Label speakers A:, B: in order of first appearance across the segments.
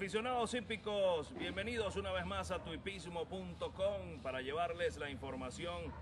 A: Aficionados hípicos, bienvenidos una vez más a tuipismo.com para llevarles la información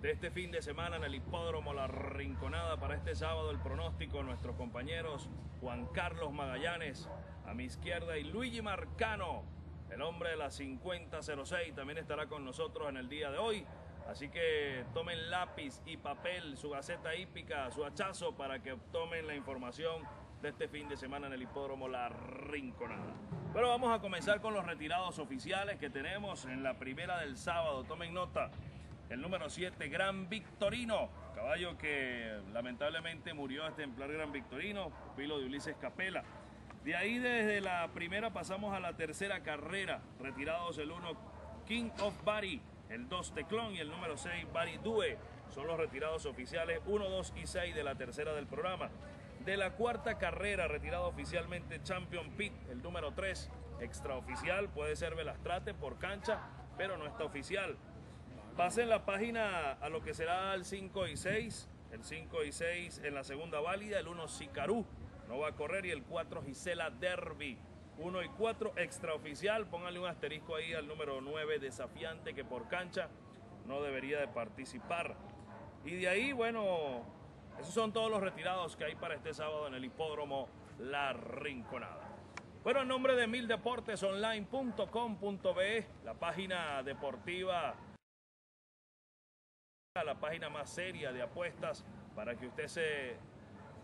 A: de este fin de semana en el hipódromo La Rinconada para este sábado el pronóstico nuestros compañeros Juan Carlos Magallanes a mi izquierda y Luigi Marcano, el hombre de la 5006, también estará con nosotros en el día de hoy. Así que tomen lápiz y papel, su gaceta hípica, su hachazo para que tomen la información este fin de semana en el hipódromo La Rinconada. Pero vamos a comenzar con los retirados oficiales que tenemos en la primera del sábado. Tomen nota. El número 7, Gran Victorino, caballo que lamentablemente murió este ejemplar Gran Victorino, pilo de Ulises Capela. De ahí desde la primera pasamos a la tercera carrera, retirados el 1, King of Bari, el 2, Teclón y el número 6, Bari Due. Son los retirados oficiales 1, 2 y 6 de la tercera del programa. De la cuarta carrera, retirado oficialmente Champion Pit, el número 3, extraoficial, puede ser Velastrate por cancha, pero no está oficial. Pasen la página a lo que será el 5 y 6. El 5 y 6 en la segunda válida. El 1 Sicarú no va a correr. Y el 4 Gisela Derby. 1 y 4 extraoficial. Pónganle un asterisco ahí al número 9 desafiante que por cancha no debería de participar. Y de ahí, bueno, esos son todos los retirados que hay para este sábado en el hipódromo La Rinconada. Bueno, en nombre de mildeportesonline.com.be, la página deportiva la página más seria de apuestas para que usted se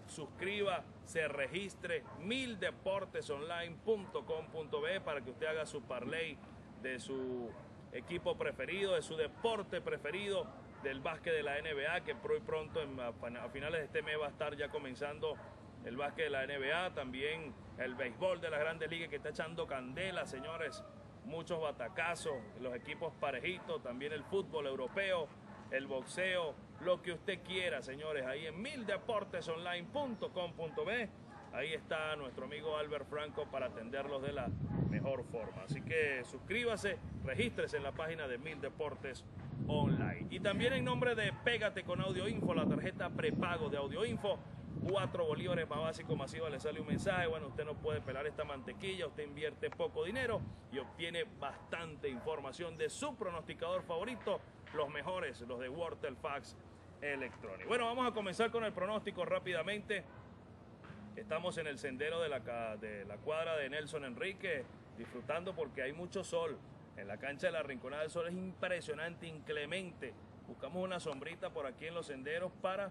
A: suscriba, se registre mildeportesonline.com.be para que usted haga su parlay de su equipo preferido, de su deporte preferido, del básquet de la NBA, que pronto a finales de este mes va a estar ya comenzando el básquet de la NBA, también el béisbol de las grandes ligas que está echando candela, señores, muchos batacazos, los equipos parejitos, también el fútbol europeo, el boxeo, lo que usted quiera, señores, ahí en mildeportesonline.com.be. Ahí está nuestro amigo Albert Franco para atenderlos de la mejor forma. Así que suscríbase, regístrese en la página de Mil Deportes Online. Y también en nombre de Pégate con Audio Info, la tarjeta prepago de Audio Info, cuatro bolívares más básico masivo le sale un mensaje, bueno, usted no puede pelar esta mantequilla, usted invierte poco dinero y obtiene bastante información de su pronosticador favorito, los mejores, los de Fax Electronic. Bueno, vamos a comenzar con el pronóstico rápidamente. Estamos en el sendero de la, de la cuadra de Nelson Enrique, disfrutando porque hay mucho sol. En la cancha de la Rinconada del Sol es impresionante, inclemente. Buscamos una sombrita por aquí en los senderos para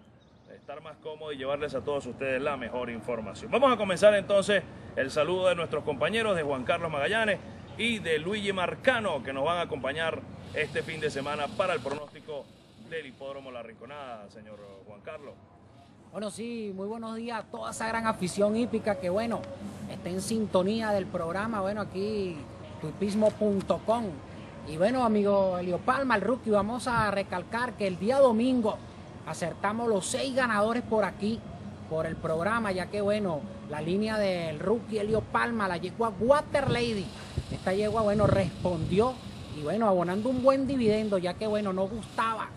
A: estar más cómodo y llevarles a todos ustedes la mejor información. Vamos a comenzar entonces el saludo de nuestros compañeros de Juan Carlos Magallanes y de Luigi Marcano que nos van a acompañar este fin de semana para el pronóstico del hipódromo La Rinconada, señor Juan Carlos.
B: Bueno, sí, muy buenos días a toda esa gran afición hípica que, bueno, está en sintonía del programa, bueno, aquí tuipismo.com. Y bueno, amigo Elio Palma, el rookie, vamos a recalcar que el día domingo acertamos los seis ganadores por aquí, por el programa, ya que bueno, la línea del rookie Elio Palma, la yegua Water Lady, esta yegua, bueno, respondió y bueno, abonando un buen dividendo, ya que bueno, no gustaba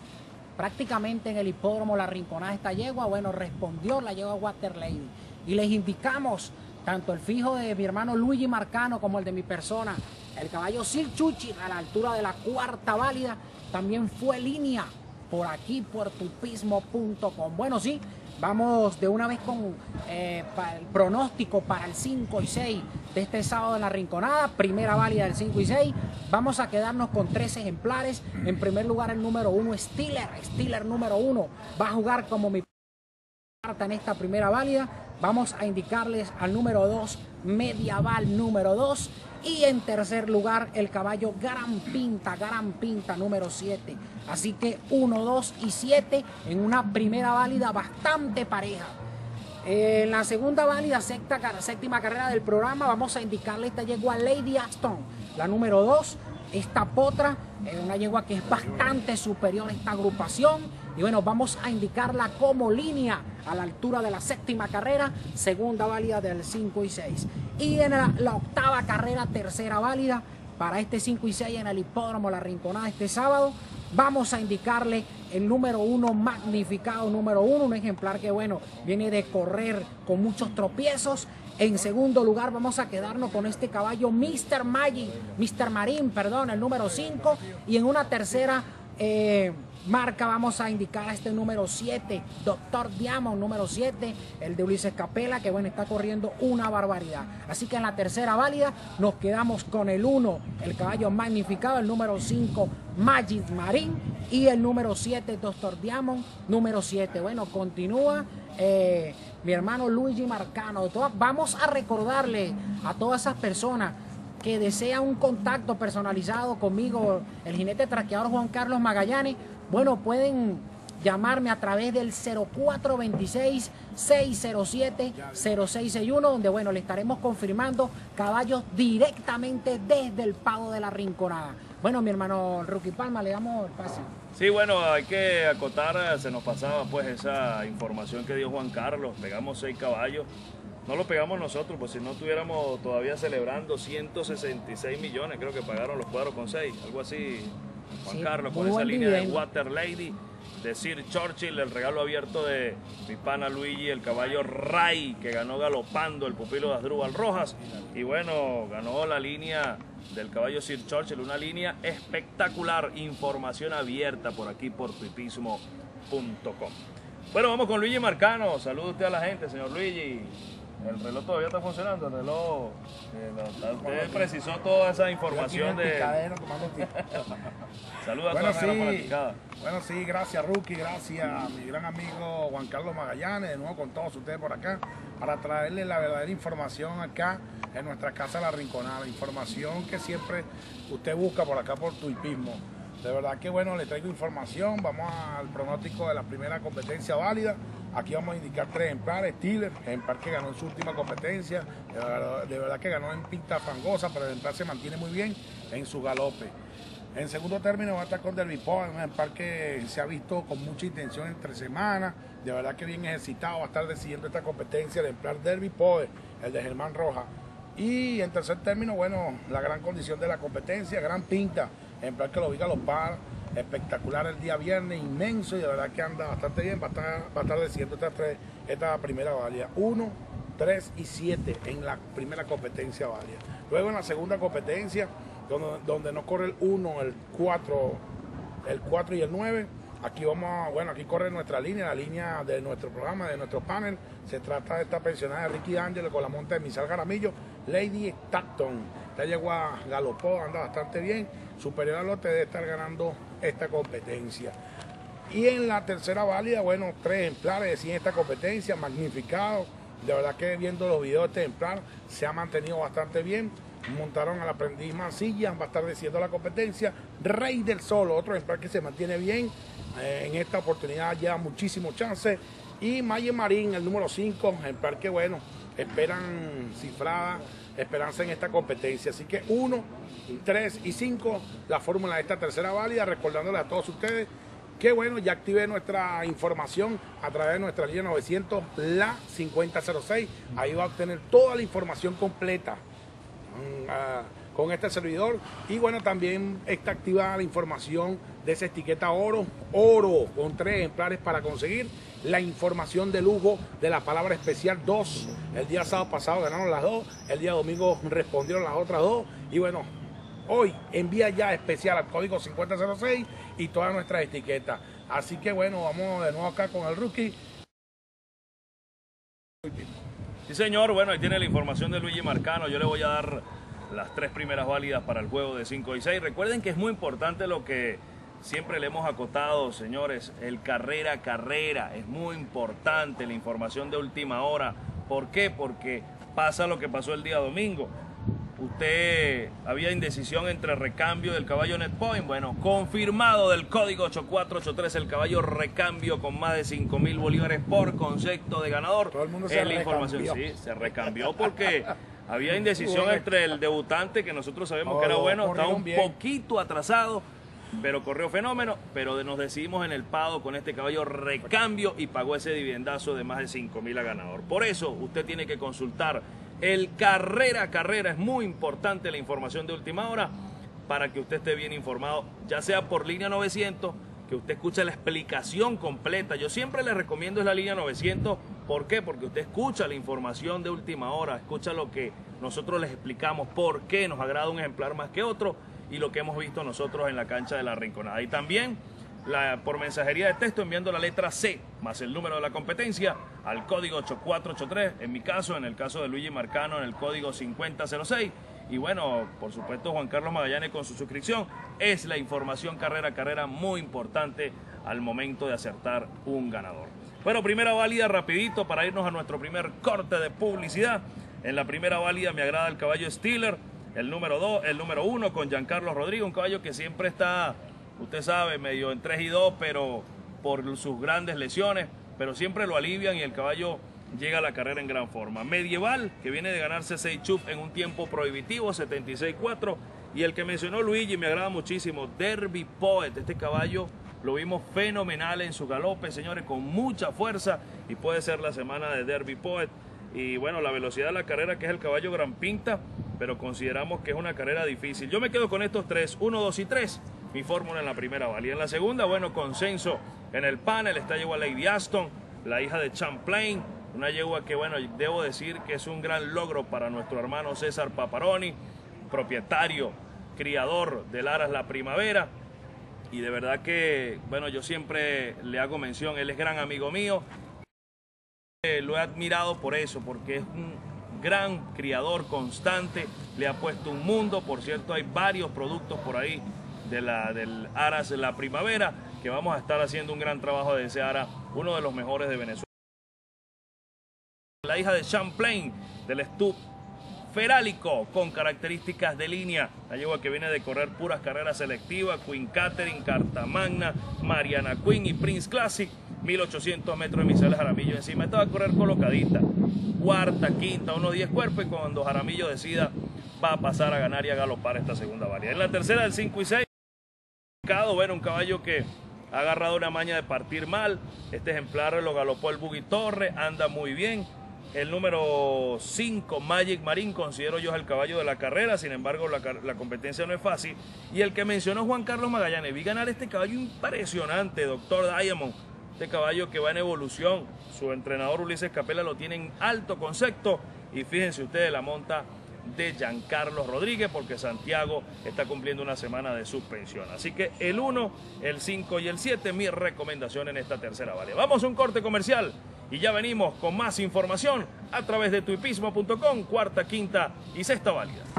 B: prácticamente en el hipódromo la rinconada esta yegua, bueno, respondió la yegua Water Lady. Y les indicamos, tanto el fijo de mi hermano Luigi Marcano como el de mi persona, el caballo Silchuchi a la altura de la cuarta válida, también fue línea por aquí, por tupismo.com. Bueno, sí, vamos de una vez con eh, el pronóstico para el 5 y 6 de este sábado en la Rinconada, primera válida del 5 y 6. Vamos a quedarnos con tres ejemplares. En primer lugar, el número 1, Stiller. Stiller número 1 va a jugar como mi carta en esta primera válida. Vamos a indicarles al número 2, Medieval número 2. Y en tercer lugar, el caballo Gran Pinta, Gran Pinta número 7. Así que 1, 2 y 7 en una primera válida bastante pareja. En la segunda válida, séptima carrera del programa, vamos a indicarle esta yegua Lady Aston, la número 2. Esta potra es una yegua que es bastante superior a esta agrupación. Y bueno, vamos a indicarla como línea a la altura de la séptima carrera, segunda válida del 5 y 6. Y en la, octava carrera, tercera válida para este 5 y 6 en el hipódromo La Rinconada este sábado, vamos a indicarle el número uno, magnificado número uno, un ejemplar que bueno, viene de correr con muchos tropiezos. En segundo lugar vamos a quedarnos con este caballo Mr. Magic, Mr. Marín, perdón, el número 5. Y en una tercera eh, marca vamos a indicar a este número 7, Doctor Diamond, número 7, el de Ulises Capela, que bueno, está corriendo una barbaridad. Así que en la tercera válida nos quedamos con el 1, el caballo magnificado, el número 5, Magic Marín, y el número 7, Doctor Diamond, número 7. Bueno, continúa. Eh, mi hermano Luigi Marcano. Vamos a recordarle a todas esas personas que desean un contacto personalizado conmigo, el jinete traqueador Juan Carlos Magallanes, bueno, pueden llamarme a través del 0426-607-0661, donde bueno, le estaremos confirmando caballos directamente desde el pago de la rinconada. Bueno, mi hermano Rookie Palma, le damos el pase.
A: Sí, bueno, hay que acotar, se nos pasaba pues esa información que dio Juan Carlos, pegamos seis caballos, no lo pegamos nosotros, pues si no estuviéramos todavía celebrando 166 millones, creo que pagaron los cuadros con seis, algo así, Juan Carlos, con esa línea de Water Lady, de Sir Churchill, el regalo abierto de mi pana Luigi, el caballo Ray, que ganó galopando el pupilo de Asdrúbal Rojas, y bueno, ganó la línea del caballo Sir Churchill, una línea espectacular, información abierta por aquí por tuipismo.com. Bueno, vamos con Luigi Marcano, saludos usted a la gente, señor Luigi. El reloj todavía está funcionando, el reloj. Eh, usted precisó toda esa información de.
C: Saludos bueno, a toda sí, Bueno, sí, gracias, Rookie, gracias a mi gran amigo Juan Carlos Magallanes, de nuevo con todos ustedes por acá, para traerles la verdadera información acá en nuestra casa La Rinconada, información que siempre usted busca por acá por tu hipismo. De verdad que bueno, le traigo información, vamos al pronóstico de la primera competencia válida. Aquí vamos a indicar tres ejemplares, Tiller, ejemplar que ganó en su última competencia, de verdad, que ganó en pinta fangosa, pero el ejemplar se mantiene muy bien en su galope. En segundo término va a estar con Derby Poe, un ejemplar que se ha visto con mucha intención entre semanas, de verdad que bien ejercitado, va a estar decidiendo esta competencia, el ejemplar Derby Poe, el de Germán Roja. Y en tercer término, bueno, la gran condición de la competencia, gran pinta, ejemplar que lo ubica los par, espectacular el día viernes, inmenso y de verdad que anda bastante bien, va a estar, va a estar decidiendo esta, esta primera válida. 1, 3 y 7 en la primera competencia válida. Luego en la segunda competencia, donde, donde no corre el 1, el 4, el 4 y el 9, Aquí vamos, bueno, aquí corre nuestra línea, la línea de nuestro programa, de nuestro panel. Se trata de esta pensionada Ricky Ángel con la monta de Misal Garamillo, Lady Stockton. Esta yegua galopó, anda bastante bien. Superior al lote de estar ganando esta competencia. Y en la tercera válida, bueno, tres ejemplares en esta competencia, magnificado. De verdad que viendo los videos de este ejemplar se ha mantenido bastante bien. Montaron al aprendiz Mancilla, va a estar diciendo la competencia. Rey del Solo, otro ejemplar que se mantiene bien eh, en esta oportunidad lleva muchísimos chances. Y Maye Marín, el número 5, el parque bueno, esperan cifrada, esperanza en esta competencia. Así que 1, 3 y 5, la fórmula de esta tercera válida, recordándole a todos ustedes que bueno, ya activé nuestra información a través de nuestra línea 900, la 5006. Ahí va a obtener toda la información completa. Mm, ah, con este servidor. Y bueno, también está activada la información de esa etiqueta oro, oro, con tres ejemplares para conseguir la información de lujo de la palabra especial 2. El día sábado pasado ganaron las dos, el día domingo respondieron las otras dos. Y bueno, hoy envía ya especial al código 5006 y todas nuestras etiquetas. Así que bueno, vamos de nuevo acá con el rookie.
A: Sí, señor. Bueno, ahí tiene la información de Luigi Marcano. Yo le voy a dar las tres primeras válidas para el juego de 5 y 6. Recuerden que es muy importante lo que siempre le hemos acotado, señores, el carrera carrera. Es muy importante la información de última hora. ¿Por qué? Porque pasa lo que pasó el día domingo. Usted había indecisión entre recambio del caballo Netpoint. Bueno, confirmado del código 8483, el caballo recambio con más de 5 mil bolívares por concepto de ganador.
C: Todo el mundo se la información.
A: Sí, se recambió porque había indecisión entre el debutante, que nosotros sabemos que era bueno, estaba un poquito atrasado, pero corrió fenómeno, pero nos decidimos en el pago con este caballo recambio y pagó ese dividendazo de más de 5 mil a ganador. Por eso usted tiene que consultar el carrera carrera, es muy importante la información de última hora para que usted esté bien informado, ya sea por línea 900 que usted escuche la explicación completa. Yo siempre le recomiendo la línea 900. ¿Por qué? Porque usted escucha la información de última hora, escucha lo que nosotros les explicamos, por qué nos agrada un ejemplar más que otro y lo que hemos visto nosotros en la cancha de la Rinconada. Y también por mensajería de texto enviando la letra C más el número de la competencia al código 8483. En mi caso, en el caso de Luigi Marcano, en el código 5006 y bueno, por supuesto, Juan Carlos Magallanes con su suscripción es la información carrera a carrera muy importante al momento de acertar un ganador. Bueno, primera válida rapidito para irnos a nuestro primer corte de publicidad. En la primera válida me agrada el caballo Steeler, el número 2, el número 1 con Giancarlo Rodrigo, un caballo que siempre está, usted sabe, medio en 3 y 2, pero por sus grandes lesiones, pero siempre lo alivian y el caballo llega a la carrera en gran forma. Medieval, que viene de ganarse 6 chup en un tiempo prohibitivo, 76-4. Y el que mencionó Luigi, me agrada muchísimo, Derby Poet. Este caballo lo vimos fenomenal en su galope, señores, con mucha fuerza. Y puede ser la semana de Derby Poet. Y bueno, la velocidad de la carrera, que es el caballo Gran Pinta, pero consideramos que es una carrera difícil. Yo me quedo con estos tres, 1, 2 y 3. Mi fórmula en la primera valía. En la segunda, bueno, consenso en el panel. Está llegó a Lady Aston, la hija de Champlain una yegua que, bueno, debo decir que es un gran logro para nuestro hermano César Paparoni, propietario, criador de Laras La Primavera. Y de verdad que, bueno, yo siempre le hago mención, él es gran amigo mío. Eh, lo he admirado por eso, porque es un gran criador constante, le ha puesto un mundo. Por cierto, hay varios productos por ahí de la, del Aras La Primavera que vamos a estar haciendo un gran trabajo de ese Ara, uno de los mejores de Venezuela la hija de Champlain del Stup Ferálico con características de línea. La yegua que viene de correr puras carreras selectivas, Queen Catherine, Cartamagna, Mariana Queen y Prince Classic. 1800 metros de Misael Jaramillo encima. Esta va a correr colocadita. Cuarta, quinta, unos 10 cuerpos y cuando Jaramillo decida va a pasar a ganar y a galopar esta segunda válida. En la tercera del 5 y 6, bueno, un caballo que ha agarrado una maña de partir mal. Este ejemplar lo galopó el Buggy Torre, anda muy bien el número 5, Magic Marín, considero yo es el caballo de la carrera, sin embargo la, competencia no es fácil. Y el que mencionó Juan Carlos Magallanes, vi ganar este caballo impresionante, Doctor Diamond, este caballo que va en evolución. Su entrenador Ulises Capela lo tiene en alto concepto y fíjense ustedes la monta de Giancarlo Rodríguez porque Santiago está cumpliendo una semana de suspensión. Así que el 1, el 5 y el 7, mi recomendación en esta tercera vale. Vamos a un corte comercial y ya venimos con más información a través de tuipismo.com, cuarta, quinta y sexta válida.